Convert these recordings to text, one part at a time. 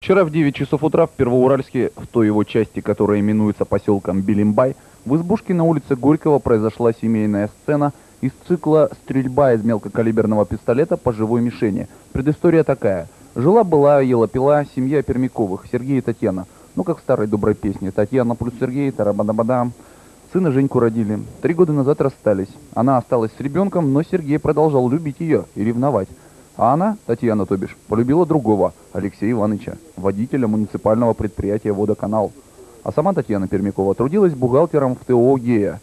Вчера в 9 часов утра в Первоуральске, в той его части, которая именуется поселком Белимбай, в избушке на улице Горького произошла семейная сцена из цикла «Стрельба из мелкокалиберного пистолета по живой мишени». Предыстория такая. Жила-была, ела-пила семья Пермяковых, Сергей и Татьяна. Ну, как в старой доброй песне. Татьяна плюс Сергей, тарабадабадам. Сына Женьку родили. Три года назад расстались. Она осталась с ребенком, но Сергей продолжал любить ее и ревновать. А она, Татьяна, то бишь, полюбила другого, Алексея Ивановича, водителя муниципального предприятия «Водоканал». А сама Татьяна Пермякова трудилась бухгалтером в ТО «Гея».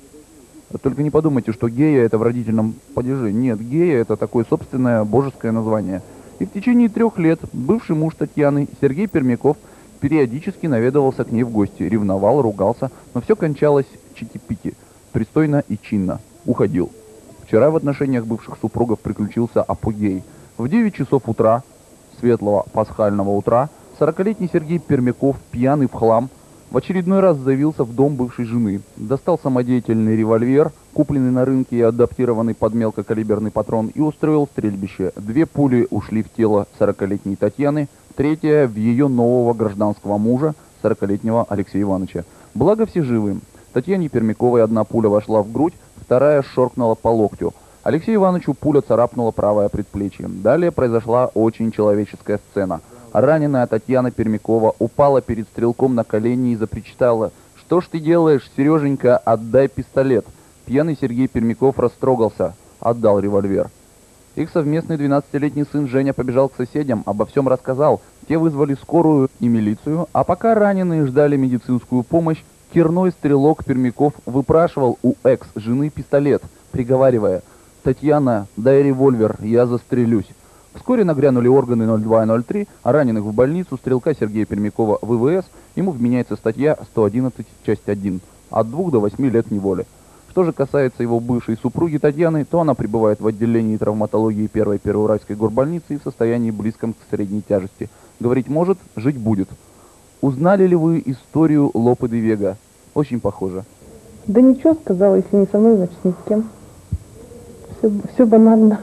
Только не подумайте, что «Гея» — это в родительном падеже. Нет, «Гея» — это такое собственное божеское название. И в течение трех лет бывший муж Татьяны, Сергей Пермяков, периодически наведывался к ней в гости, ревновал, ругался, но все кончалось чики-пики, пристойно и чинно. Уходил. Вчера в отношениях бывших супругов приключился апогей – в 9 часов утра, светлого пасхального утра, 40-летний Сергей Пермяков, пьяный в хлам, в очередной раз заявился в дом бывшей жены. Достал самодеятельный револьвер, купленный на рынке и адаптированный под мелкокалиберный патрон, и устроил стрельбище. Две пули ушли в тело 40-летней Татьяны, третья в ее нового гражданского мужа, 40-летнего Алексея Ивановича. Благо все живы. Татьяне Пермяковой одна пуля вошла в грудь, вторая шоркнула по локтю. Алексею Ивановичу пуля царапнула правое предплечье. Далее произошла очень человеческая сцена. Раненая Татьяна Пермякова упала перед стрелком на колени и запричитала «Что ж ты делаешь, Сереженька, отдай пистолет!» Пьяный Сергей Пермяков растрогался, отдал револьвер. Их совместный 12-летний сын Женя побежал к соседям, обо всем рассказал. Те вызвали скорую и милицию, а пока раненые ждали медицинскую помощь, кирной стрелок Пермяков выпрашивал у экс-жены пистолет, приговаривая – «Татьяна, дай револьвер, я застрелюсь». Вскоре нагрянули органы 02 и 03, а раненых в больницу стрелка Сергея Пермякова ВВС. Ему вменяется статья 111, часть 1, от 2 до 8 лет неволи. Что же касается его бывшей супруги Татьяны, то она пребывает в отделении травматологии первой Первоуральской горбольницы и в состоянии близком к средней тяжести. Говорить может, жить будет. Узнали ли вы историю Лопы де Вега? Очень похоже. Да ничего сказала, если не со мной, значит ни с кем. Все, все банально.